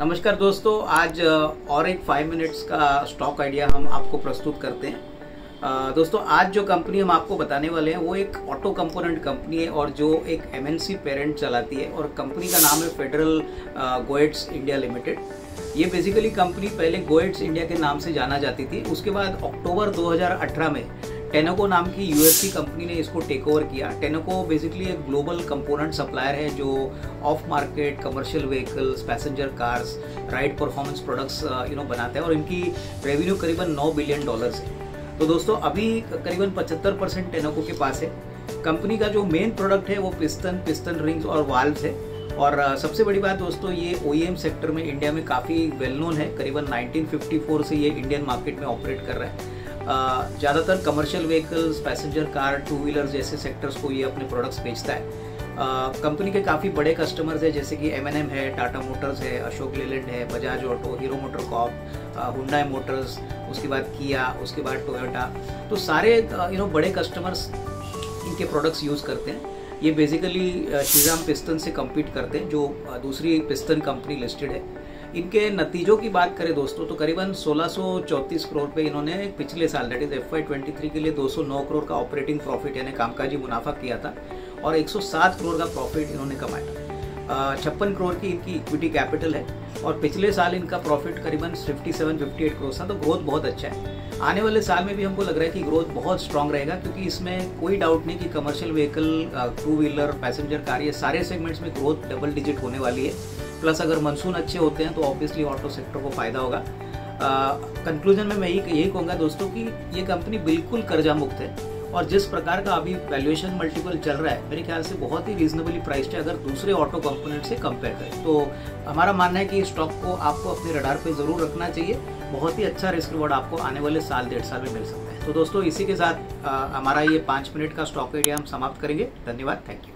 नमस्कार दोस्तों, आज और एक फाइव मिनट्स का स्टॉक आइडिया हम आपको प्रस्तुत करते हैं। दोस्तों, आज जो कंपनी हम आपको बताने वाले हैं, वो एक ऑटो कंपोनेंट कंपनी है और जो एक एमएनसी पेरेंट चलाती है और कंपनी का नाम है फेडरल गोइट्स इंडिया लिमिटेड ये बेसिकली कंपनी पहले गोएट्स इंडिया के नाम से जाना जाती थी। उसके बाद अक्टूबर 2018 में टेनोको नाम की यूएससी कंपनी ने इसको टेक ओवर किया। टेनोको बेसिकली एक ग्लोबल कंपोनेंट सप्लायर है जो off market commercial vehicles passenger cars ride performance products you know बनाते हैं और इनकी रेवेन्यू करीबन 9 बिलियन डॉलर्स है। तो दोस्तों, अभी करीबन 75 परसेंट टेनोको के पास है। कंपनी का जो मेन प्रोडक्ट है वो पिस्टन पिस्टन रिंग्स और वाल्व है। और सबसे बड़ी बात दोस्तों, ये ओ सेक्टर में इंडिया में काफ़ी वेल नोन है। करीबन 1954 से ये इंडियन मार्केट में ऑपरेट कर रहा है। ज़्यादातर commercial vehicles passenger car two wheeler जैसे सेक्टर्स को ये अपने प्रोडक्ट्स बेचता है। कंपनी के काफ़ी बड़े कस्टमर्स हैं, जैसे कि एमएनएम है टाटा मोटर्स है अशोक लेलैंड है Bajaj Auto Hero Motor Corp Honda Motors उसके बाद किया उसके बाद टोयोटा तो सारे यू नो बड़े कस्टमर्स इनके प्रोडक्ट्स यूज़ करते हैं। ये बेसिकली श्रीराम पिस्तन से कम्पीट करते हैं, जो दूसरी पिस्तन कंपनी लिस्टेड है। इनके नतीजों की बात करें दोस्तों तो करीबन सोलह करोड़ पे इन्होंने पिछले साल दैट इज़ एफ़ वाई के लिए 209 करोड़ का ऑपरेटिंग प्रॉफिट यानी कामकाजी मुनाफा किया था और 107 करोड़ का प्रॉफिट इन्होंने कमाया छप्पन करोड़ की इनकी इक्विटी कैपिटल है और पिछले साल इनका प्रॉफिट करीबन 57 58 करोड़ था तो ग्रोथ बहुत अच्छा है। आने वाले साल में भी हमको लग रहा है कि ग्रोथ बहुत स्ट्रांग रहेगा, क्योंकि इसमें कोई डाउट नहीं कि commercial vehicle two wheeler passenger car ये सारे सेगमेंट्स में ग्रोथ डबल डिजिट होने वाली है। प्लस अगर मानसून अच्छे होते हैं तो ऑब्वियसली ऑटो सेक्टर को फ़ायदा होगा। कंक्लूजन में मैं यही यही कहूँगा दोस्तों कि ये कंपनी बिल्कुल कर्जा मुक्त है और जिस प्रकार का अभी वैल्यूएशन मल्टीपल चल रहा है, मेरे ख्याल से बहुत ही रीजनेबली प्राइस्ड है अगर दूसरे ऑटो कंपोनेंट से कंपेयर करें। तो हमारा मानना है कि स्टॉक को आपको अपने रडार पे ज़रूर रखना चाहिए। बहुत ही अच्छा रिस्क रिवॉर्ड आपको आने वाले साल, डेढ़ साल में मिल सकता है। तो दोस्तों, इसी के साथ हमारा ये पाँच मिनट का स्टॉक एरिया हम समाप्त करेंगे। धन्यवाद। Thank you